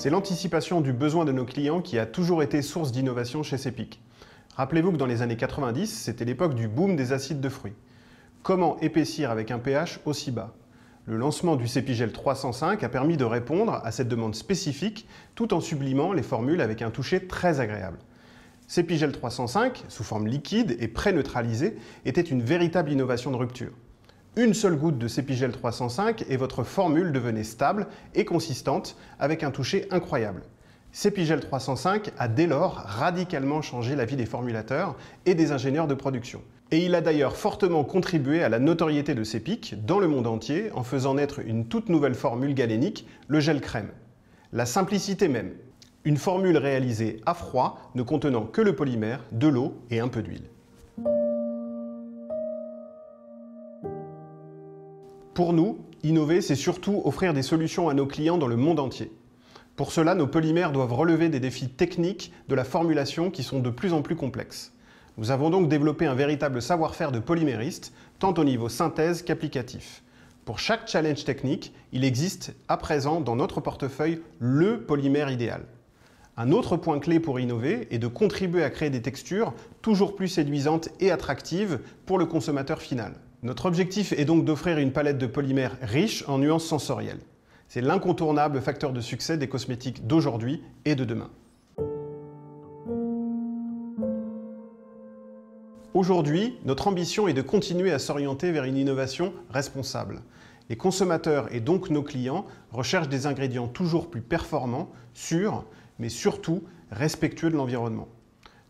C'est l'anticipation du besoin de nos clients qui a toujours été source d'innovation chez Cepic. Rappelez-vous que dans les années 90, c'était l'époque du boom des acides de fruits. Comment épaissir avec un pH aussi bas? Le lancement du Cepigel 305 a permis de répondre à cette demande spécifique tout en sublimant les formules avec un toucher très agréable. Cepigel 305, sous forme liquide et pré-neutralisé, était une véritable innovation de rupture. Une seule goutte de Cepigel 305 et votre formule devenait stable et consistante avec un toucher incroyable. Cepigel 305 a dès lors radicalement changé la vie des formulateurs et des ingénieurs de production. Et il a d'ailleurs fortement contribué à la notoriété de Cepic dans le monde entier en faisant naître une toute nouvelle formule galénique, le gel crème. La simplicité même. Une formule réalisée à froid ne contenant que le polymère, de l'eau et un peu d'huile. Pour nous, innover, c'est surtout offrir des solutions à nos clients dans le monde entier. Pour cela, nos polymères doivent relever des défis techniques de la formulation qui sont de plus en plus complexes. Nous avons donc développé un véritable savoir-faire de polymériste, tant au niveau synthèse qu'applicatif. Pour chaque challenge technique, il existe à présent dans notre portefeuille le polymère idéal. Un autre point clé pour innover est de contribuer à créer des textures toujours plus séduisantes et attractives pour le consommateur final. Notre objectif est donc d'offrir une palette de polymères riche en nuances sensorielles. C'est l'incontournable facteur de succès des cosmétiques d'aujourd'hui et de demain. Aujourd'hui, notre ambition est de continuer à s'orienter vers une innovation responsable. Les consommateurs et donc nos clients recherchent des ingrédients toujours plus performants, sûrs, mais surtout respectueux de l'environnement.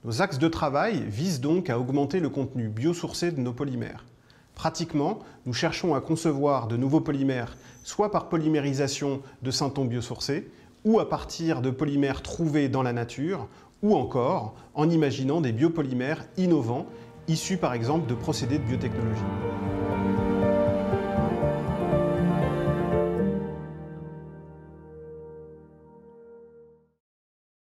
Nos axes de travail visent donc à augmenter le contenu biosourcé de nos polymères. Pratiquement, nous cherchons à concevoir de nouveaux polymères, soit par polymérisation de syntons biosourcés, ou à partir de polymères trouvés dans la nature, ou encore en imaginant des biopolymères innovants, issus par exemple de procédés de biotechnologie.